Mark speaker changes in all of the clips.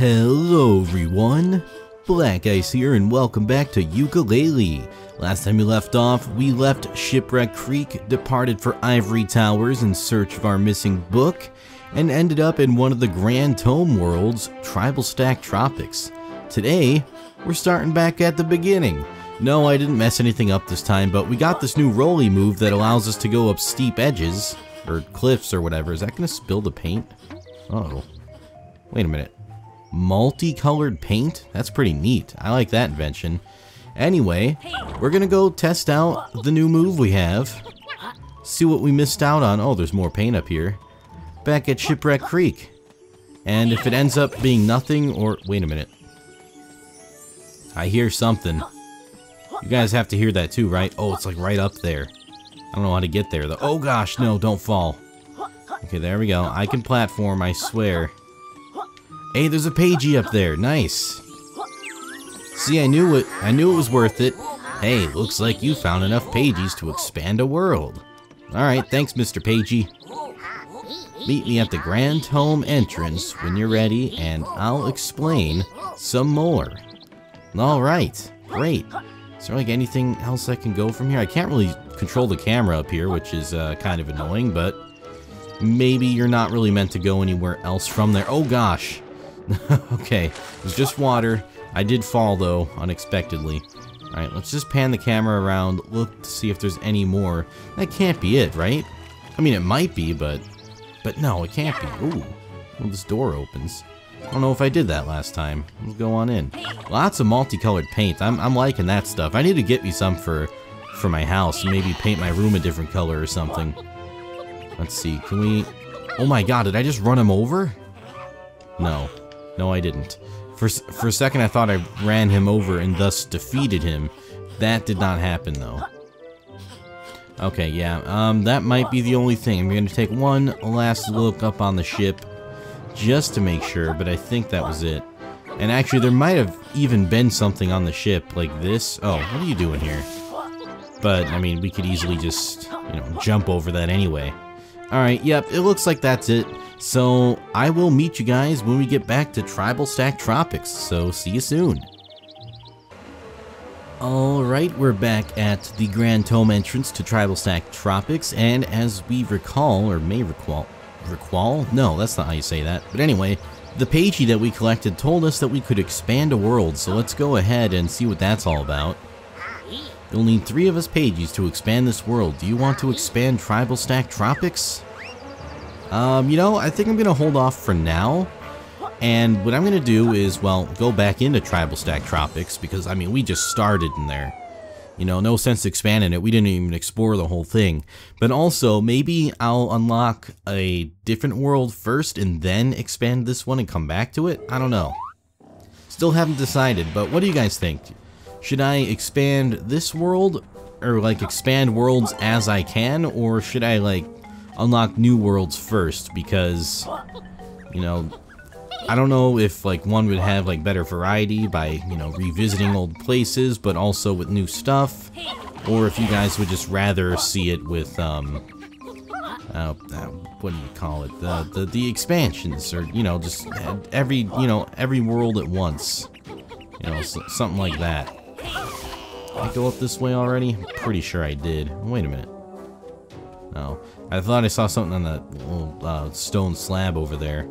Speaker 1: Hello everyone, Black Ice here and welcome back to Yooka-Laylee. Last time we left off, we left Shipwreck Creek, departed for Ivory Towers in search of our missing book, and ended up in one of the Grand Tome worlds, Tribalstack Tropics. Today, we're starting back at the beginning. No, I didn't mess anything up this time, but we got this new rolly move that allows us to go up steep edges, or cliffs or whatever. Is that going to spill the paint? Uh oh. Wait a minute. Multicolored paint? That's pretty neat. I like that invention. Anyway, we're going to go test out the new move we have. See what we missed out on. Oh, there's more paint up here. Back at Shipwreck Creek. And if it ends up being nothing or... Wait a minute. I hear something. You guys have to hear that too, right? Oh, it's like right up there. I don't know how to get there though. Oh gosh, no, don't fall. Okay, there we go. I can platform, I swear. Hey, there's a pagey up there. Nice. See, I knew it. I knew it was worth it. Hey, looks like you found enough pages to expand a world. Alright, thanks, Mr. Pagey. Meet me at the Grand Tome entrance when you're ready, and I'll explain some more. Alright, great. Is there like anything else I can go from here? I can't really control the camera up here, which is uh, kind of annoying, but maybe you're not really meant to go anywhere else from there. Oh gosh. okay, it was just water. I did fall though, unexpectedly. Alright, let's just pan the camera around, look to see if there's any more. That can't be it, right? I mean, it might be, but... But no, it can't be. Ooh. Well, this door opens. I don't know if I did that last time. Let's go on in. Lots of multicolored paint. I'm, I'm liking that stuff. I need to get me some for for my house. Maybe paint my room a different color or something. Let's see. Can we... Oh my god, did I just run him over? No. No, I didn't. For, for a second, I thought I ran him over and thus defeated him. That did not happen, though. Okay, yeah, um, that might be the only thing. I'm going to take one last look up on the ship just to make sure, but I think that was it. And actually, there might have even been something on the ship like this. Oh, what are you doing here? But, I mean, we could easily just, you know, jump over that anyway. Alright, yep, it looks like that's it. So, I will meet you guys when we get back to Tribalstack Tropics, so see you soon. Alright, we're back at the Grand Tome entrance to Tribalstack Tropics, and as we recall, or may recall, recall? No, that's not how you say that. But anyway, the pagey that we collected told us that we could expand a world, so let's go ahead and see what that's all about. You'll need three of us pages to expand this world. Do you want to expand Tribal Stack Tropics? Um, you know, I think I'm going to hold off for now. And what I'm going to do is, well, go back into Tribalstack Tropics because, I mean, we just started in there. You know, no sense expanding it. We didn't even explore the whole thing. But also, maybe I'll unlock a different world first and then expand this one and come back to it? I don't know. Still haven't decided, but what do you guys think? Should I expand this world? Or, like, expand worlds as I can? Or should I, like, unlock new worlds first? Because, you know, I don't know if like one would have like better variety by, you know, revisiting old places, but also with new stuff, or if you guys would just rather see it with, um, uh, uh, what do you call it? The, the, the expansions, or, you know, just every, you know, every world at once. You know, something like that. Did I go up this way already? I'm pretty sure I did. Wait a minute. No. I thought I saw something on that little uh, stone slab over there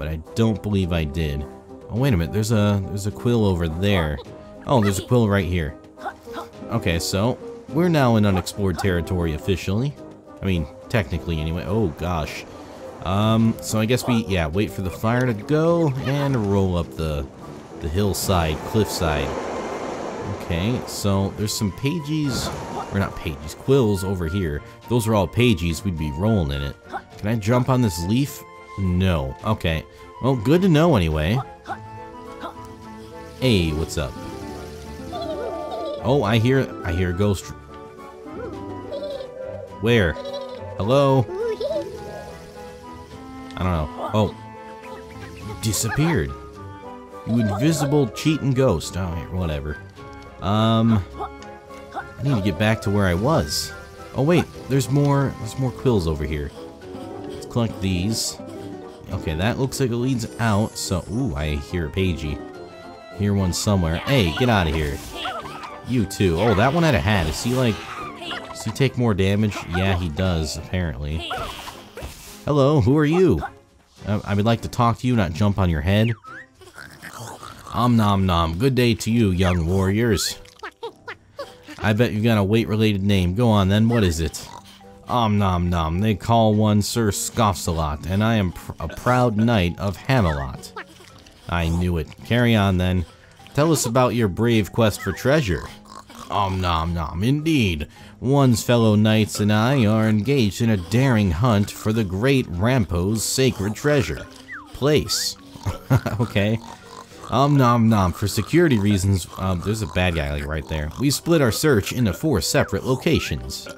Speaker 1: but I don't believe I did. Oh, wait a minute. There's a there's a quill over there. Oh, there's a quill right here. Okay, so we're now in unexplored territory officially. I mean, technically anyway. Oh, gosh. Um, so I guess we, yeah, wait for the fire to go and roll up the, the hillside, cliffside. Okay, so there's some pages, or not pages, quills over here. those are all pages, we'd be rolling in it. Can I jump on this leaf? No. Okay. Well, good to know anyway. Hey, what's up? Oh, I hear I hear a ghost. Where? Hello? I don't know. Oh. Disappeared. You invisible cheating ghost. Oh, whatever. Um I need to get back to where I was. Oh wait, there's more there's more quills over here. Let's collect these. Okay, that looks like it leads out. So, ooh, I hear a Pagey. Hear one somewhere. Hey, get out of here. You too. Oh, that one had a hat. Is he like... Does he take more damage? Yeah, he does, apparently. Hello, who are you? I, I would like to talk to you, not jump on your head. Om nom nom. Good day to you, young warriors. I bet you've got a weight-related name. Go on then, what is it? Om nom nom. They call one Sir Scoffsalot, and I am pr a proud knight of Hamelot. I knew it. Carry on then. Tell us about your brave quest for treasure. Om nom nom, indeed. One's fellow knights and I are engaged in a daring hunt for the great Rampo's sacred treasure. Place. okay. Um nom nom. For security reasons, um, there's a bad guy like right there. We split our search into four separate locations.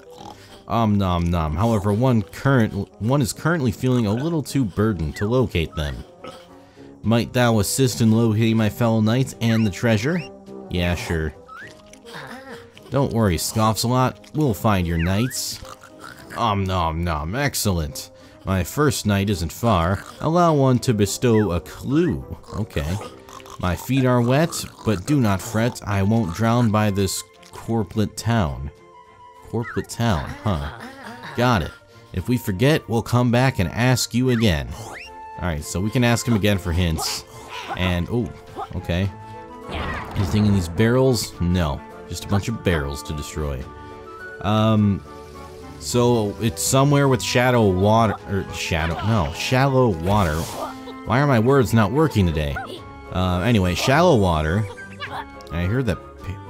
Speaker 1: Um nom nom. However, one current one is currently feeling a little too burdened to locate them. Might thou assist in locating my fellow knights and the treasure? Yeah, sure. Don't worry, Scoffsalot. We'll find your knights. Om nom nom. Excellent. My first knight isn't far. Allow one to bestow a clue. Okay. My feet are wet, but do not fret, I won't drown by this corplet town. Corplet town, huh? Got it. If we forget, we'll come back and ask you again. Alright, so we can ask him again for hints. And, oh, okay. Anything in these barrels? No. Just a bunch of barrels to destroy. Um, so it's somewhere with shadow water, or shadow, no, shallow water. Why are my words not working today? Uh, anyway, shallow water. I heard that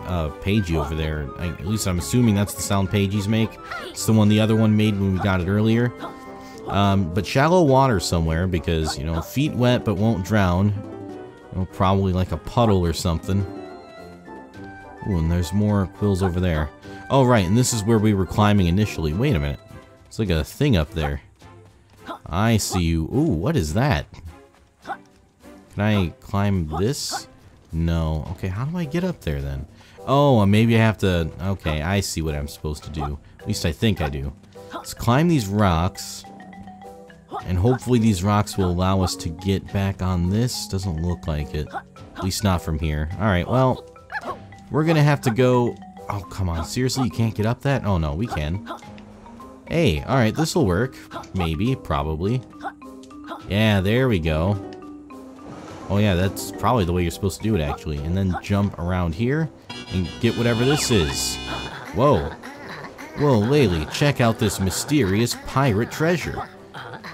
Speaker 1: uh, Pagey over there. I, at least I'm assuming that's the sound Pageys make. It's the one the other one made when we got it earlier. Um, but shallow water somewhere because, you know, feet wet but won't drown. Probably like a puddle or something. Ooh, and there's more quills over there. Oh, right, and this is where we were climbing initially. Wait a minute. It's like a thing up there. I see you. Ooh, what is that? Can I climb this? No. Okay, how do I get up there then? Oh, uh, maybe I have to... Okay, I see what I'm supposed to do. At least I think I do. Let's climb these rocks. And hopefully these rocks will allow us to get back on this. Doesn't look like it. At least not from here. Alright, well... We're gonna have to go... Oh, come on. Seriously, you can't get up that? Oh, no, we can. Hey, alright, this'll work. Maybe, probably. Yeah, there we go. Oh yeah, that's probably the way you're supposed to do it actually. And then jump around here and get whatever this is. Whoa. Whoa, Laylee, check out this mysterious pirate treasure.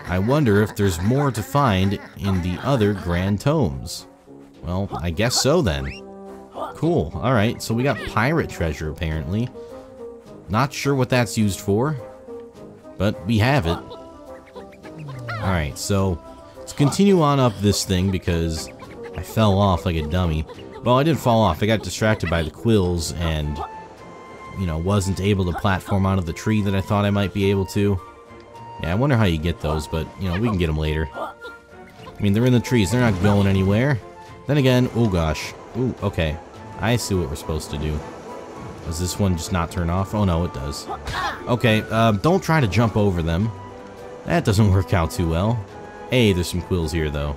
Speaker 1: I wonder if there's more to find in the other Grand Tomes. Well, I guess so then. Cool, alright, so we got pirate treasure apparently. Not sure what that's used for, but we have it. Alright, so Let's continue on up this thing because I fell off like a dummy. Well, I didn't fall off. I got distracted by the quills and, you know, wasn't able to platform out of the tree that I thought I might be able to. Yeah, I wonder how you get those, but, you know, we can get them later. I mean, they're in the trees. They're not going anywhere. Then again, oh gosh. Ooh, okay. I see what we're supposed to do. Does this one just not turn off? Oh, no, it does. Okay, uh, don't try to jump over them. That doesn't work out too well. Hey, there's some quills here, though.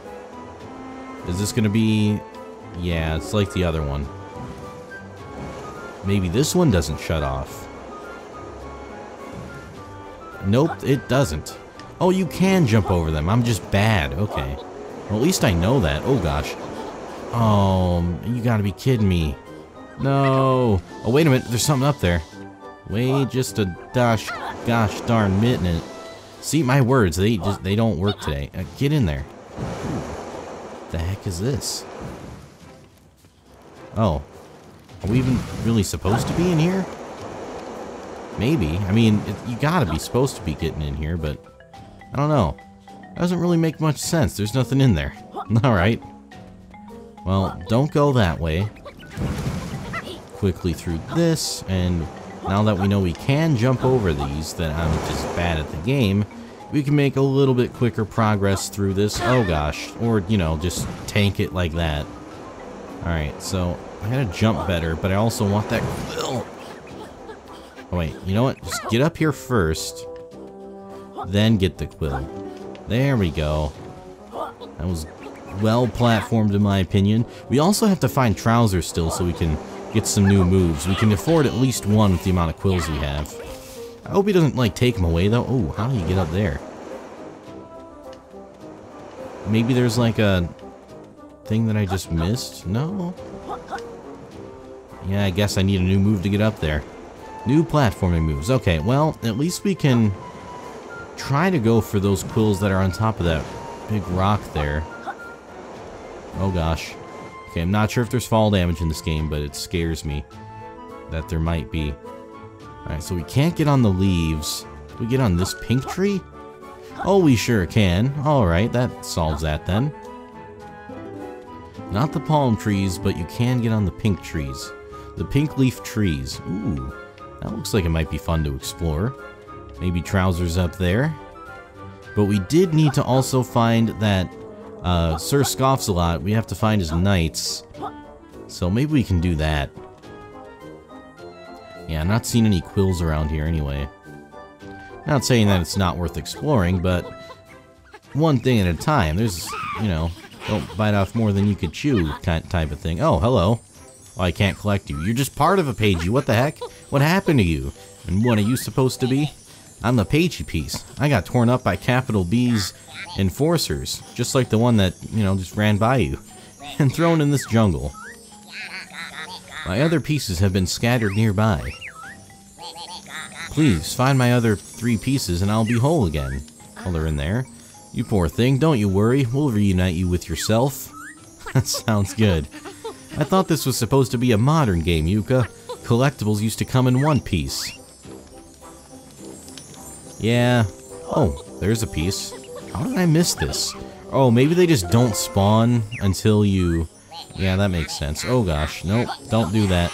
Speaker 1: Is this gonna be... Yeah, it's like the other one. Maybe this one doesn't shut off. Nope, it doesn't. Oh, you can jump over them. I'm just bad. Okay. Well, at least I know that. Oh, gosh. Oh, you gotta be kidding me. No. Oh, wait a minute. There's something up there. Wait just a dash, gosh darn minute. See, my words, they just they don't work today. Uh, get in there. The heck is this? Oh. Are we even really supposed to be in here? Maybe. I mean, it, you gotta be supposed to be getting in here, but... I don't know. It doesn't really make much sense. There's nothing in there. Alright. Well, don't go that way. Quickly through this, and now that we know we can jump over these, that I'm just bad at the game, we can make a little bit quicker progress through this. Oh gosh. Or, you know, just tank it like that. Alright, so I gotta jump better, but I also want that quill. Oh wait, you know what? Just get up here first. Then get the quill. There we go. That was well platformed in my opinion. We also have to find trousers still so we can get some new moves. We can afford at least one with the amount of quills we have. I hope he doesn't, like, take him away, though. Oh, how do you get up there? Maybe there's, like, a thing that I just missed? No? Yeah, I guess I need a new move to get up there. New platforming moves. Okay, well, at least we can try to go for those quills that are on top of that big rock there. Oh gosh. Okay, I'm not sure if there's fall damage in this game, but it scares me that there might be. Alright, so we can't get on the leaves. we get on this pink tree? Oh, we sure can. Alright, that solves that then. Not the palm trees, but you can get on the pink trees. The pink leaf trees. Ooh, that looks like it might be fun to explore. Maybe Trowzer's up there. But we did need to also find that uh, Sir Scoffsalot. We have to find his knights. So maybe we can do that. Yeah, not seeing any quills around here anyway. Not saying that it's not worth exploring, but one thing at a time. There's, you know, don't bite off more than you could chew type of thing. Oh, hello. I can't collect you. You're just part of a pagey. What the heck? What happened to you? And what are you supposed to be? I'm the pagey piece. I got torn up by capital B's enforcers, just like the one that, you know, just ran by you, and thrown in this jungle. My other pieces have been scattered nearby. Please, find my other three pieces and I'll be whole again. Oh, they're in there. You poor thing, don't you worry. We'll reunite you with yourself. that sounds good. I thought this was supposed to be a modern game, Yooka. Collectibles used to come in one piece. Yeah. Oh, there's a piece. How did I miss this? Oh, maybe they just don't spawn until you... Yeah, that makes sense. Oh gosh, nope, don't do that.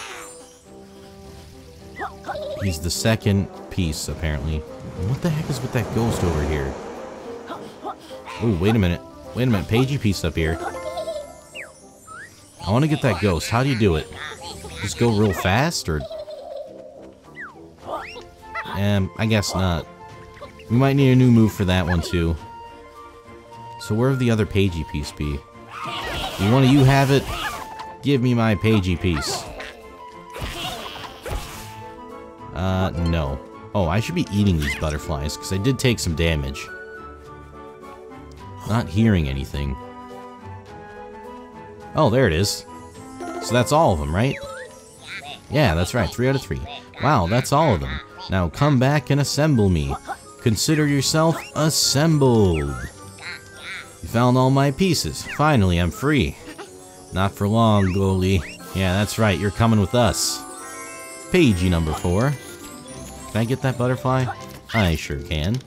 Speaker 1: He's the second piece, apparently. What the heck is with that ghost over here? Oh, wait a minute. Wait a minute, Pagey piece up here. I want to get that ghost. How do you do it? Just go real fast, or... Um, I guess not. We might need a new move for that one, too. So where would the other Pagey piece be? You want to you have it? Give me my Pagey piece. Uh, no. Oh, I should be eating these butterflies, because I did take some damage. Not hearing anything. Oh, there it is. So that's all of them, right? Yeah, that's right. Three out of three. Wow, that's all of them. Now come back and assemble me. Consider yourself assembled. You found all my pieces. Finally, I'm free. Not for long, Goalie. Yeah, that's right. You're coming with us. Pagey number four. Can I get that butterfly? I sure can.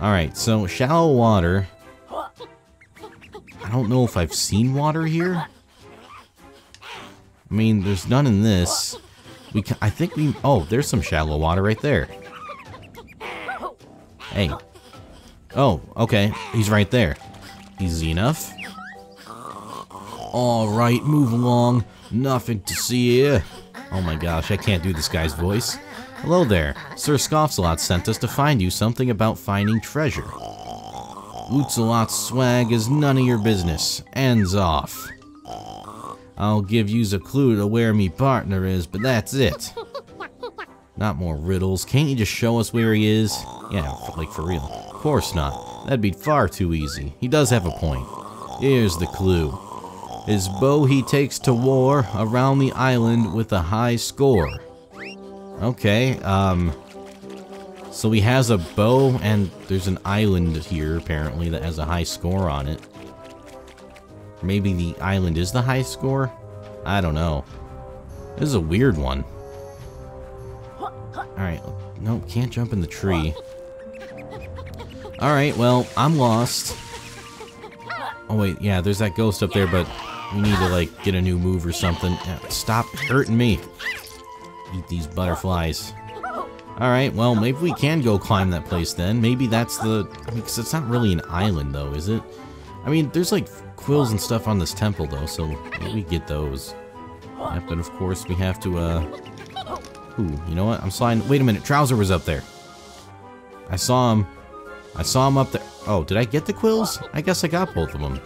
Speaker 1: Alright, so shallow water. I don't know if I've seen water here. I mean, there's none in this. We can, I think we... Oh, there's some shallow water right there. Hey. Oh, okay. He's right there. Easy enough. Alright, move along. Nothing to see here. Oh my gosh, I can't do this guy's voice. Hello there. Sir Scoffsalot sent us to find you something about finding treasure. Wootsalot's swag is none of your business. Ends off. I'll give yous a clue to where me partner is, but that's it. Not more riddles. Can't you just show us where he is? Yeah, like for real. Course not. That'd be far too easy. He does have a point. Here's the clue. His bow he takes to war around the island with a high score. Okay, um... So he has a bow, and there's an island here, apparently, that has a high score on it. Maybe the island is the high score? I don't know. This is a weird one. Alright, nope, can't jump in the tree. Alright, well, I'm lost. Oh wait, yeah, there's that ghost up there, but we need to, like, get a new move or something. Stop hurting me. Eat these butterflies. Alright, well, maybe we can go climb that place then. Maybe that's the... Because it's not really an island, though, is it? I mean, there's, like, quills and stuff on this temple, though, so maybe we get those. Yeah, but, of course, we have to, uh... Ooh, you know what? I'm sliding... Wait a minute, Trowzer was up there. I saw him. I saw him up there. Oh, did I get the quills? I guess I got both of them.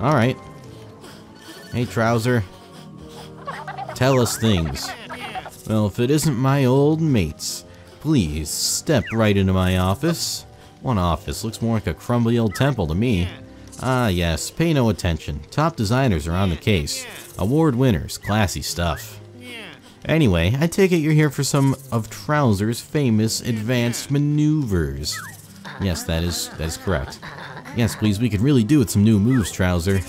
Speaker 1: Alright. Hey, Trowzer. Tell us things. Well, if it isn't my old mates, please step right into my office. One office looks more like a crumbly old temple to me. Ah, yes, pay no attention. Top designers are on the case. Award winners, classy stuff. Anyway, I take it you're here for some of Trowzer's famous advanced maneuvers. Yes, that is that is correct. Yes, please, we could really do with some new moves, Trowzer.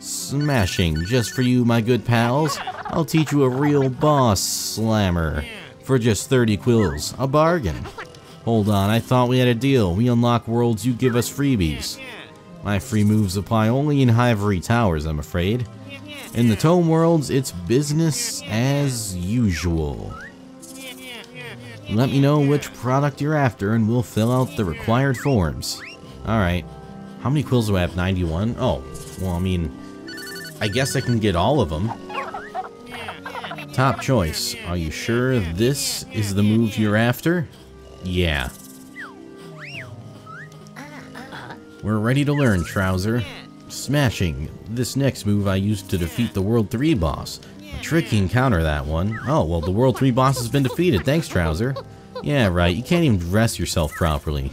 Speaker 1: Smashing, just for you, my good pals. I'll teach you a real boss slammer. For just 30 quills. A bargain. Hold on, I thought we had a deal. We unlock worlds, you give us freebies. My free moves apply only in Hivory Towers, I'm afraid. In the Tome Worlds, it's business as usual. Let me know which product you're after and we'll fill out the required forms. Alright. How many quills do I have? 91? Oh, well, I mean, I guess I can get all of them. Top choice. Are you sure this is the move you're after? Yeah. We're ready to learn, Trowzer. Smashing. This next move I used to defeat the World 3 boss. Tricky encounter, that one. Oh, well, the World 3 boss has been defeated. Thanks, Trowzer. Yeah, right. You can't even dress yourself properly.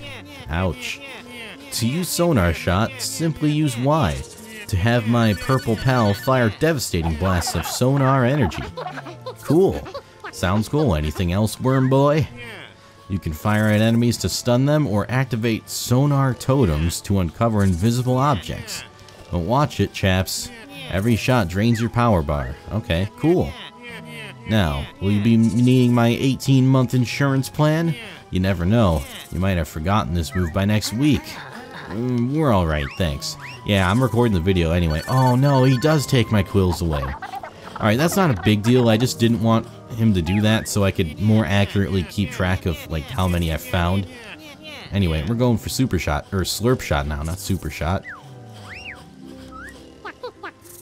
Speaker 1: Ouch. To use Sonar Shot, simply use Y. To have my purple pal fire devastating blasts of sonar energy. Cool. Sounds cool. Anything else, Worm Boy? You can fire at enemies to stun them or activate sonar totems to uncover invisible objects. But watch it, chaps. Every shot drains your power bar. Okay, cool. Now, will you be needing my 18-month insurance plan? You never know. You might have forgotten this move by next week. Mm, we're alright, thanks. Yeah, I'm recording the video anyway. Oh no, he does take my quills away. Alright, that's not a big deal. I just didn't want him to do that so I could more accurately keep track of like how many I found. Anyway, we're going for super shot or slurp shot now, not super shot.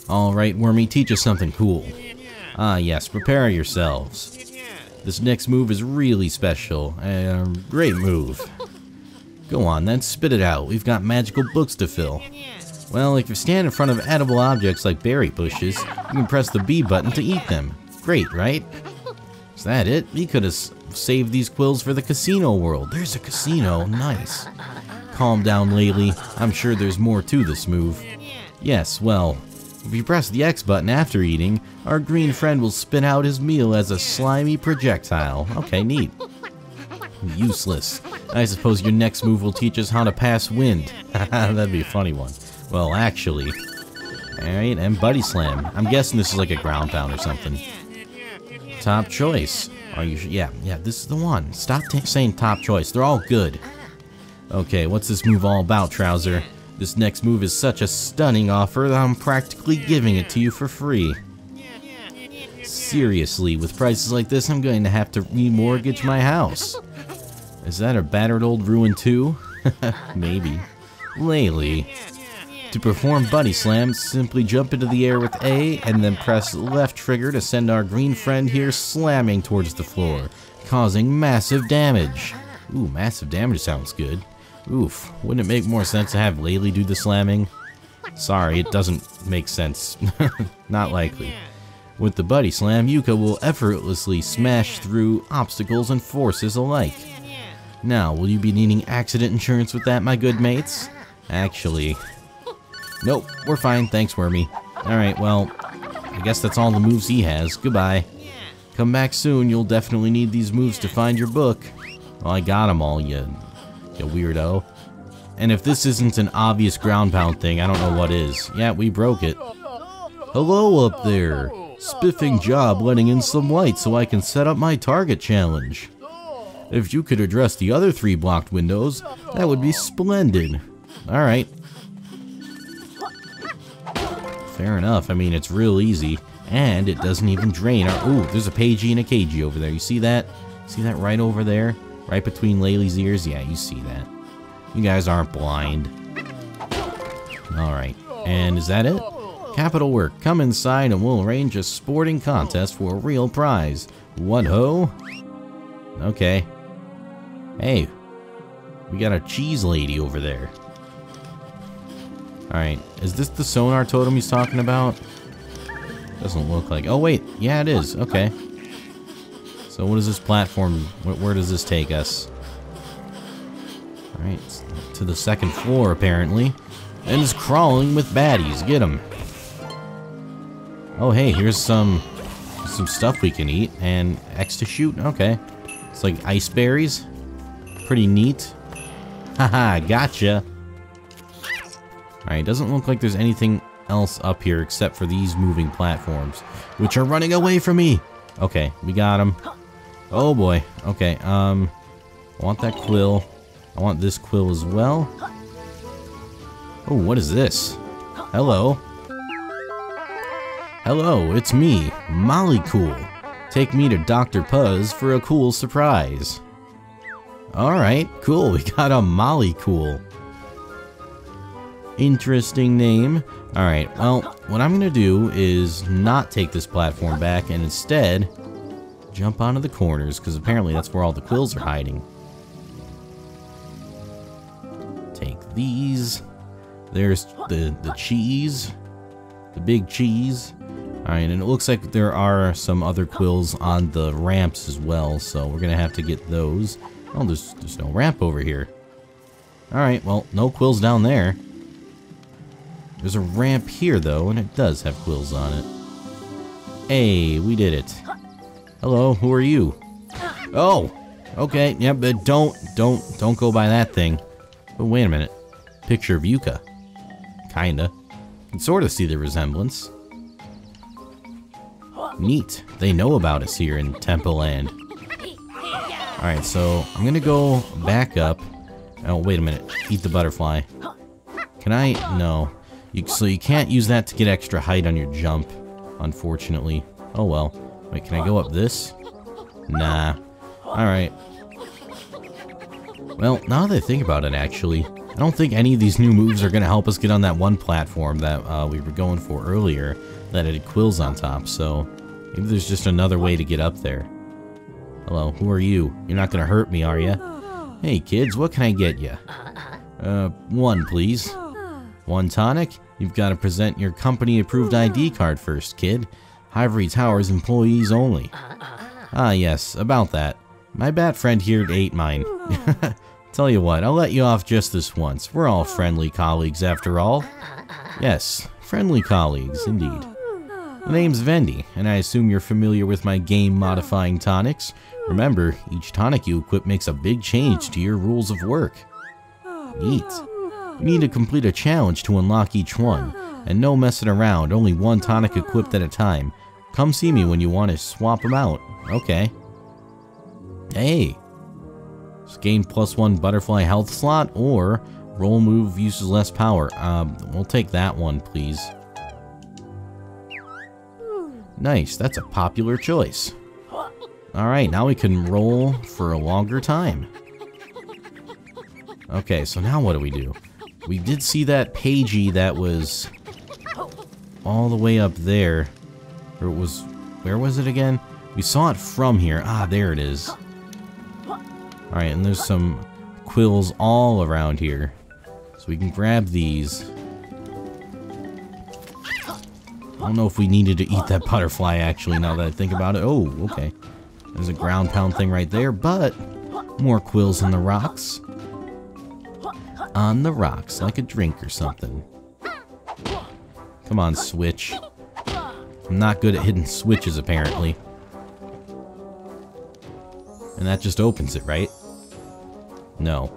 Speaker 1: All right, Wormy, teach us something cool. Ah, yes, prepare yourselves. This next move is really special. A great move. Go on, then spit it out. We've got magical books to fill. Well, if you stand in front of edible objects like berry bushes, you can press the B button to eat them. Great, right? Is that it? We could have saved these quills for the casino world. There's a casino. Nice. Calm down, Laylee. I'm sure there's more to this move. Yes, well, if you press the X button after eating, our green friend will spit out his meal as a slimy projectile. Okay, neat. Useless. I suppose your next move will teach us how to pass wind. That'd be a funny one. Well, actually. Alright, and Buddy Slam. I'm guessing this is like a ground pound or something. Top choice. Are you Yeah, yeah, this is the one. Stop saying top choice. They're all good. Okay, what's this move all about, Trowzer? This next move is such a stunning offer that I'm practically giving it to you for free. Seriously, with prices like this, I'm going to have to remortgage my house. Is that a battered old ruin too? Maybe. Laylee. To perform Buddy Slam, simply jump into the air with A and then press left trigger to send our green friend here slamming towards the floor, causing massive damage. Ooh, massive damage sounds good. Oof, wouldn't it make more sense to have Laylee do the slamming? Sorry, it doesn't make sense. Not likely. With the Buddy Slam, Yooka will effortlessly smash through obstacles and forces alike. Now, will you be needing accident insurance with that, my good mates? Actually, Nope, we're fine, thanks, Wormy. Alright, well, I guess that's all the moves he has. Goodbye. Come back soon, you'll definitely need these moves to find your book. Well, I got them all, you, you weirdo. And if this isn't an obvious ground pound thing, I don't know what is. Yeah, we broke it. Hello up there. Spiffing job letting in some light so I can set up my target challenge. If you could address the other three blocked windows, that would be splendid. Alright, Fair enough. I mean, it's real easy. And it doesn't even drain our... Ooh, there's a Pagey and a KG over there. You see that? See that right over there? Right between Laylee's ears? Yeah, you see that. You guys aren't blind. Alright. And is that it? Capital work. Come inside and we'll arrange a sporting contest for a real prize. What ho? Okay. Hey. We got a cheese lady over there. Alright, is this the sonar totem he's talking about? Doesn't look like... Oh, wait. Yeah, it is. Okay. So what is this platform? Where, does this take us? Alright, to the second floor, apparently. And is crawling with baddies. Get him. Oh, hey, here's some some stuff we can eat. And X to shoot. Okay. It's like ice berries. Pretty neat. Haha, gotcha. Alright, doesn't look like there's anything else up here except for these moving platforms, which are running away from me. Okay, we got them. Oh boy. Okay, um, I want that quill. I want this quill as well. Oh, what is this? Hello. Hello, it's me, Mollycool. Take me to Dr. Puzz for a cool surprise. Alright, cool, we got a Mollycool. Interesting name. Alright, well, what I'm to do is not take this platform back and instead jump onto the corners because apparently that's where all the quills are hiding. Take these. There's the, the cheese. The big cheese. Alright, and it looks like there are some other quills on the ramps as well, so we're going to have to get those. Oh, there's, there's no ramp over here. Alright, well, no quills down there. There's a ramp here, though, and it does have quills on it. Hey, we did it. Hello, who are you? Oh, okay, yep, yeah, but don't, don't, don't go by that thing. But wait a minute. Picture of Yooka. Kinda. Can sort of see the resemblance. Neat. They know about us here in Temple Land. Alright, so I'm gonna go back up. Oh, wait a minute. Eat the butterfly. Can I? No. You, so you can't use that to get extra height on your jump, unfortunately. Oh well. Wait, can I go up this? Nah. Alright. Well, now that I think about it, actually, I don't think any of these new moves are going to help us get on that one platform that uh, we were going for earlier that had quills on top, so maybe there's just another way to get up there. Hello, who are you? You're not going to hurt me, are you? Hey, kids, what can I get you? Uh, one, please. One tonic? You've got to present your company-approved ID card first, kid. Ivory Towers employees only. Ah, yes, about that. My bat friend here ate mine. Tell you what, I'll let you off just this once. We're all friendly colleagues after all. Yes, friendly colleagues, indeed. The name's Vendi, and I assume you're familiar with my game-modifying tonics. Remember, each tonic you equip makes a big change to your rules of work. Neat. You need to complete a challenge to unlock each one, and no messing around, only one tonic equipped at a time. Come see me when you want to swap them out. Okay. Hey. gain plus one butterfly health slot, or roll move uses less power. Um, we'll take that one, please. Nice, that's a popular choice. Alright, now we can roll for a longer time. Okay, so now what do we do? We did see that Pagey that was all the way up there. Or it was... Where was it again? We saw it from here. Ah, there it is. Alright, and there's some quills all around here. So we can grab these. I don't know if we needed to eat that butterfly, actually, now that I think about it. Oh, okay. There's a ground pound thing right there, but more quills in the rocks on the rocks like a drink or something. Come on, switch. I'm not good at hidden switches, apparently. And that just opens it, right? No.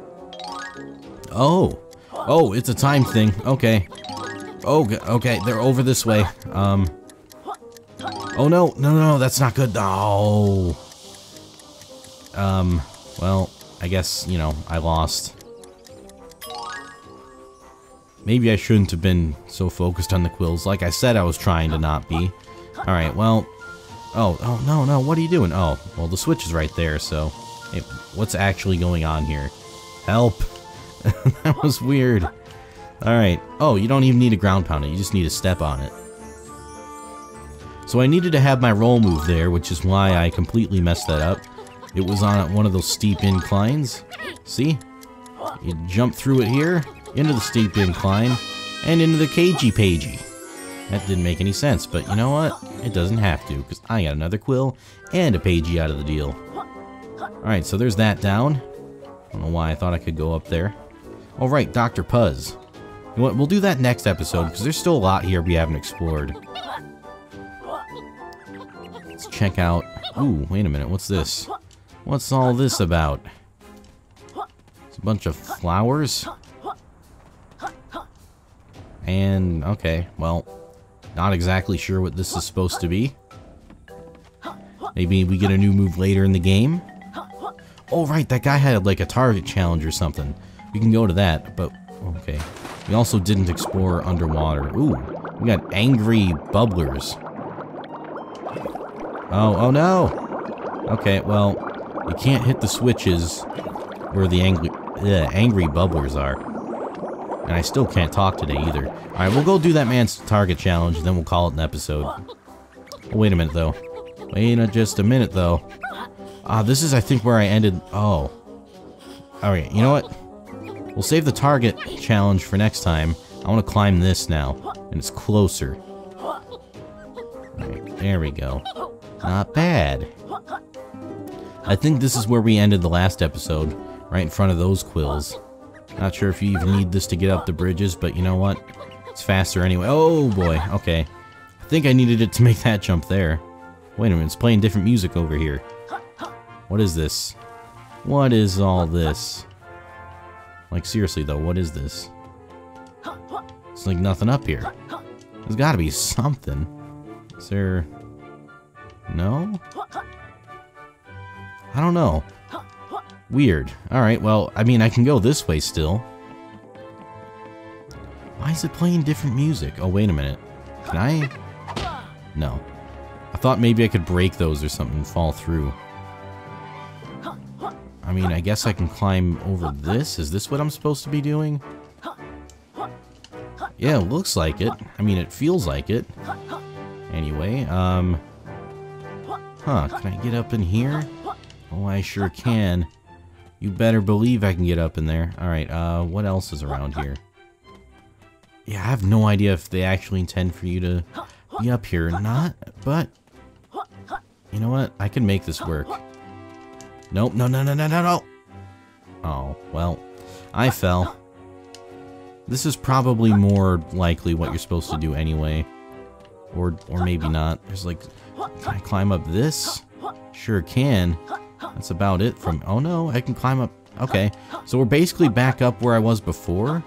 Speaker 1: Oh! Oh, it's a time thing. Okay. Oh, okay, they're over this way. Um. Oh, no, no, no, that's not good. Oh. Um, well, I guess, you know, I lost. Maybe I shouldn't have been so focused on the quills. Like I said, I was trying to not be. Alright, well... Oh, oh, no, no, what are you doing? Oh, well, the switch is right there, so... Hey, what's actually going on here? Help! that was weird. Alright. Oh, you don't even need a ground pound it. You just need to step on it. So I needed to have my roll move there, which is why I completely messed that up. It was on one of those steep inclines. See? You jump through it here, into the steep incline, and into the cagey pagey. That didn't make any sense, but you know what? It doesn't have to, because I got another quill and a pagey out of the deal. Alright, so there's that down. I don't know why I thought I could go up there. All right, Dr. Puzz. We'll do that next episode, because there's still a lot here we haven't explored. Let's check out... Ooh, wait a minute. What's this? What's all this about? It's a bunch of flowers? And, okay, well, not exactly sure what this is supposed to be. Maybe we get a new move later in the game? Oh, right, that guy had like a target challenge or something. We can go to that, but, okay. We also didn't explore underwater. Ooh, we got angry bubblers. Oh, oh no! Okay, well, you can't hit the switches where the angry, uh, angry bubblers are. And I still can't talk today either. Alright, we'll go do that man's target challenge, then we'll call it an episode. Wait a minute, though. Wait a, just a minute, though. Ah, this is, I think, where I ended... Oh. Alright, you know what? We'll save the target challenge for next time. I want to climb this now, and it's closer. There we go. Not bad. I think this is where we ended the last episode, right in front of those quills. Not sure if you even need this to get up the bridges, but you know what? It's faster anyway. Oh boy, okay. I think I needed it to make that jump there. Wait a minute, it's playing different music over here. What is this? What is all this? Like seriously though, what is this? It's like nothing up here. There's gotta be something. Is there... No? I don't know. Weird. Alright, well, I mean, I can go this way still. Why is it playing different music? Oh, wait a minute. Can I? No. I thought maybe I could break those or something and fall through. I mean, I guess I can climb over this? Is this what I'm supposed to be doing? Yeah, it looks like it. I mean, it feels like it. Anyway, um... Huh, can I get up in here? Oh, I sure can. You better believe I can get up in there. Alright, uh, what else is around here? Yeah, I have no idea if they actually intend for you to be up here or not, but... You know what? I can make this work. Nope, no, no, no, no, no, no! Oh, well, I fell. This is probably more likely what you're supposed to do anyway. Or, or maybe not. There's like, can I climb up this? Sure can. That's about it from... Oh no, I can climb up... Okay, so we're basically back up where I was before.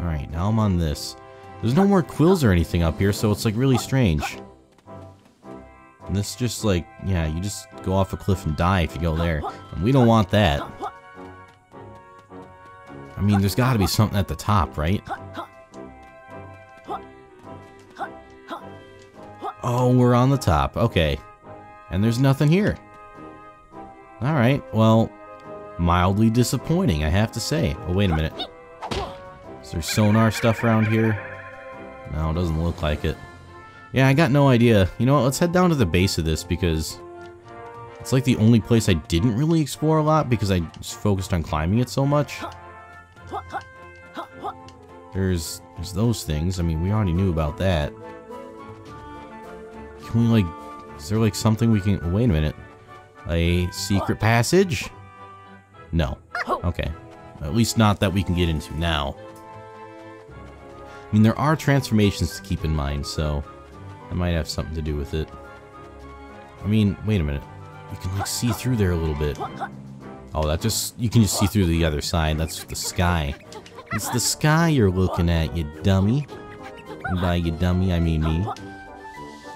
Speaker 1: Alright, now I'm on this. There's no more quills or anything up here, so it's like really strange. And this just like, yeah, you just go off a cliff and die if you go there. And we don't want that. I mean, there's gotta be something at the top, right? Oh, we're on the top. Okay. And there's nothing here. Alright, well, mildly disappointing, I have to say. Oh, wait a minute. Is there sonar stuff around here? No, it doesn't look like it. Yeah, I got no idea. You know what, let's head down to the base of this because it's like the only place I didn't really explore a lot because I just focused on climbing it so much. There's, there's those things. I mean, we already knew about that. Can we, like, is there, like, something we can... Wait a minute. A secret passage? No. Okay. At least not that we can get into now. I mean, there are transformations to keep in mind, so that might have something to do with it. I mean, wait a minute. You can, like, see through there a little bit. Oh, that just... You can just see through the other side. That's the sky. It's the sky you're looking at, you dummy. And by you dummy, I mean me.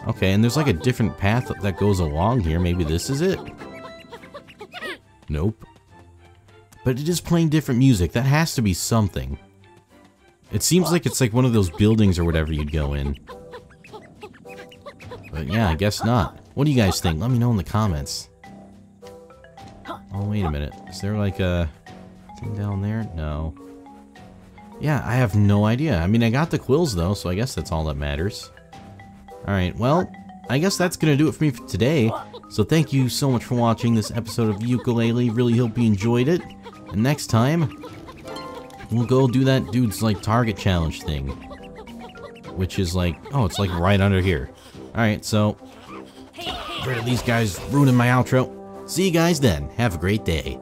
Speaker 1: Okay, and there's like a different path that goes along here. Maybe this is it? Nope. But it is playing different music. That has to be something. It seems like it's like one of those buildings or whatever you'd go in. But yeah, I guess not. What do you guys think? Let me know in the comments. Oh, wait a minute. Is there like a thing down there? No. Yeah, I have no idea. I mean, I got the quills though, so I guess that's all that matters. Alright, well, I guess that's going to do it for me for today. So thank you so much for watching this episode of Yooka-Laylee. Really hope you enjoyed it. And next time, we'll go do that dude's, like, target challenge thing. Which is like, oh, it's like right under here. Alright, so, rid of these guys ruining my outro. See you guys then. Have a great day.